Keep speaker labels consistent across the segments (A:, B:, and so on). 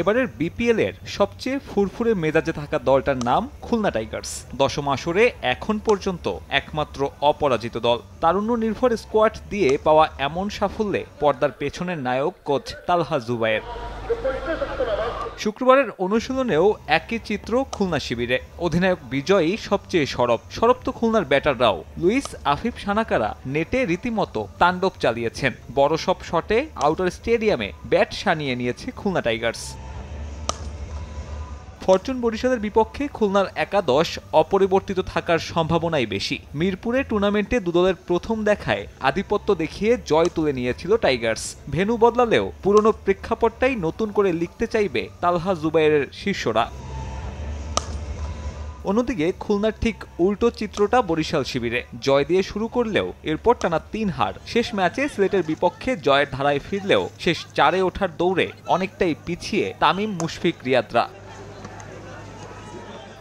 A: এবারের বিপিএল এর সবচেয়ে ফুরফুরে মেজাজে থাকা দলটার নাম খুলনা টাইগার্স। দশম আসরে এখন পর্যন্ত একমাত্র অপরাজিত দল। তারুণ্য নির্ভর স্কোয়াড দিয়ে পাওয়া এমন সাফল্যে পর্দার পেছনের নায়ক কোচ তালহা জুবায়ের। শুক্রবারের অনুশীলনেও একই চিত্র খুলনা শিবিরে। অধিনায়ক বিজয়ী সবচেয়ে সরব। সরব তো খুলনার ব্যাটাররাও। লুইস আফিফ সানাকারা নেটে রীতিমতো তাণ্ডব চালিয়েছেন। বড় সব শটে আউটার স্টেডিয়ামে ব্যাট সানিয়ে নিয়েছে খুলনা টাইগার্স। ফরচুন বরিশালের বিপক্ষে খুলনার একাদশ অপরিবর্তিত থাকার সম্ভাবনাই বেশি। মিরপুরে টুর্নামেন্টে দুদলের প্রথম দেখায় আধিপত্য দেখিয়ে জয় তুলে নিয়েছিল টাইগার্স। ভেনু বদলালেও পুরনো প্রেক্ষাপটটাই নতুন করে লিখতে চাইবে তালহা জুবাইরের শিষ্যরা। অন্যদিকে খুলনার ঠিক উল্টো চিত্রটা বরিশাল শিবিরে। জয় দিয়ে শুরু করলেও এরপর টানা তিন হার। শেষ ম্যাচে সিলেটের বিপক্ষে জয়ের ধারায় ফিরলেও শেষ চারে ওঠার দৌড়ে অনেকটাই পিছিয়ে তামিম মুশফিক রিয়াদরা।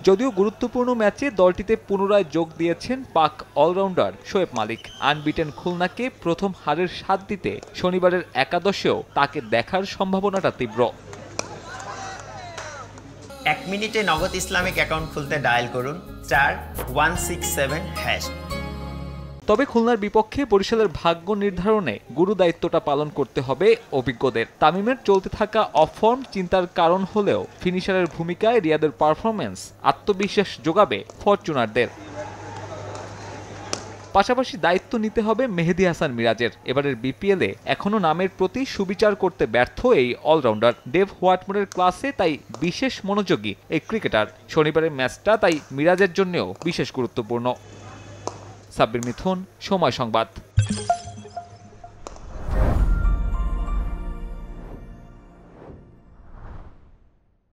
A: যদিও গুরুত্বপূর্ণ ম্যাচে দলটিতে পুনরায় যোগ দিয়েছেন পাক অলরাউন্ডার শোয়েব মালিক। আনবিটেন খুলনাকে প্রথম হারের স্বাদ দিতে শনিবারের একাদশেও তাকে দেখার সম্ভাবনাটা তীব্র।
B: এক মিনিটে নগদ ইসলামিক অ্যাকাউন্ট খুলতে ডায়াল করুন, চার ওয়ান সিক্স সেভেন হ্যাশ
A: তবে খুলনার বিপক্ষে বরিশালের ভাগ্য নির্ধারণে গুরু দায়িত্বটা পালন করতে হবে অভিজ্ঞদের। তামিমের চলতে থাকা অফর্ম চিন্তার কারণ হলেও ফিনিশারের ভূমিকায় রিয়াদের পারফরমেন্স আত্মবিশ্বাস যোগাবে ফরচুনারদের। পাশাপাশি দায়িত্ব নিতে হবে মেহেদি হাসান মিরাজের। এবারের বিপিএলে এখনও নামের প্রতি সুবিচার করতে ব্যর্থ এই অলরাউন্ডার। ডেভ হোয়াটমোরের ক্লাসে তাই বিশেষ মনোযোগী এই ক্রিকেটার। শনিবারের ম্যাচটা তাই মিরাজের জন্যও বিশেষ গুরুত্বপূর্ণ। সাব্বির মিথুন সময় সংবাদ।